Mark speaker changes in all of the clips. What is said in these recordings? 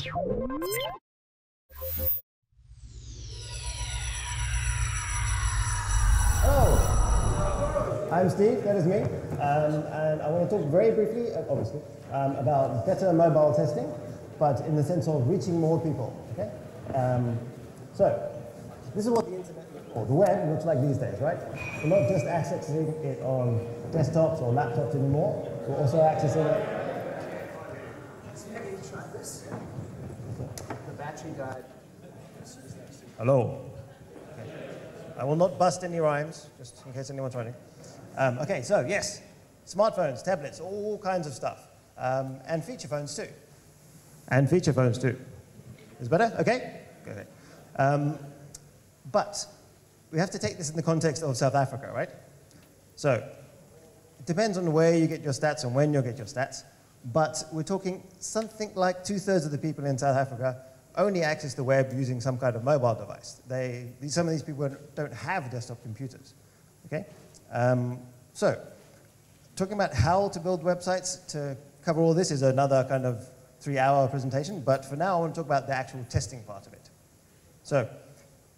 Speaker 1: Hello, I'm Steve, that is me, um, and I want to talk very briefly, uh, obviously, um, about better mobile testing, but in the sense of reaching more people, okay? Um, so, this is what the internet or the web looks like these days, right? We're not just accessing it on desktops or laptops anymore, we're also accessing it
Speaker 2: battery died.
Speaker 1: Hello. Okay. I will not bust any rhymes, just in case anyone's running. Um, okay, so yes, smartphones, tablets, all kinds of stuff. Um, and feature phones too. And feature phones too. Is better? Okay? Okay. Um, but we have to take this in the context of South Africa, right? So it depends on where you get your stats and when you'll get your stats. But we're talking something like two thirds of the people in South Africa only access the web using some kind of mobile device. They, these, some of these people don't have desktop computers. Okay? Um, so, talking about how to build websites to cover all this is another kind of three hour presentation, but for now I want to talk about the actual testing part of it. So,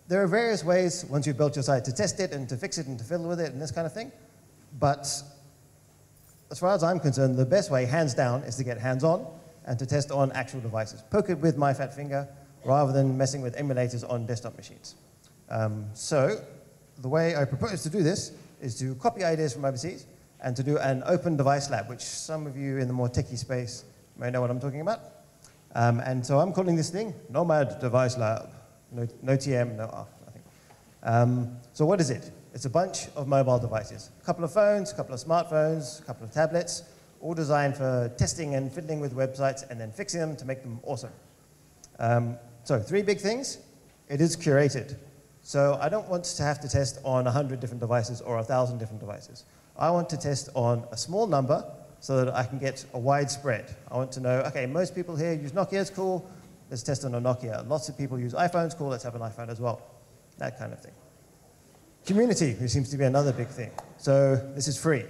Speaker 1: there are various ways once you've built your site to test it and to fix it and to fiddle with it and this kind of thing, but as far as I'm concerned, the best way, hands down, is to get hands on and to test on actual devices. Poke it with my fat finger rather than messing with emulators on desktop machines. Um, so the way I propose to do this is to copy ideas from overseas and to do an open device lab, which some of you in the more techie space may know what I'm talking about. Um, and so I'm calling this thing Nomad Device Lab. No, no TM, no R, nothing. Um, so what is it? It's a bunch of mobile devices. A couple of phones, a couple of smartphones, a couple of tablets, all designed for testing and fiddling with websites and then fixing them to make them awesome. Um, so three big things. It is curated. So I don't want to have to test on 100 different devices or 1,000 different devices. I want to test on a small number so that I can get a wide spread. I want to know, okay, most people here use Nokia's cool, let's test on a Nokia. Lots of people use iPhones, cool, let's have an iPhone as well. That kind of thing. Community, which seems to be another big thing. So this is free.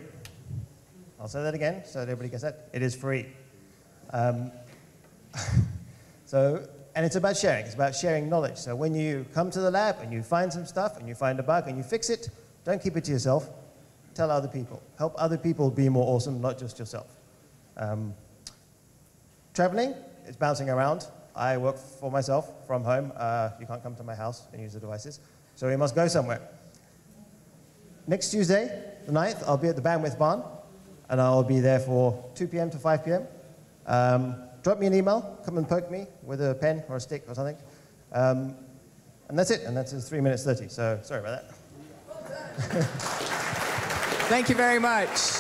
Speaker 1: I'll say that again so that everybody gets that. It is free. Um, so, and it's about sharing. It's about sharing knowledge. So when you come to the lab and you find some stuff and you find a bug and you fix it, don't keep it to yourself. Tell other people. Help other people be more awesome, not just yourself. Um, traveling, it's bouncing around. I work for myself from home. Uh, you can't come to my house and use the devices. So we must go somewhere. Next Tuesday, the 9th, I'll be at the Bandwidth Barn, and I'll be there for 2 p.m. to 5 p.m. Um, drop me an email, come and poke me with a pen or a stick or something. Um, and that's it, and that's in 3 minutes 30, so sorry about that.
Speaker 2: Thank you very much.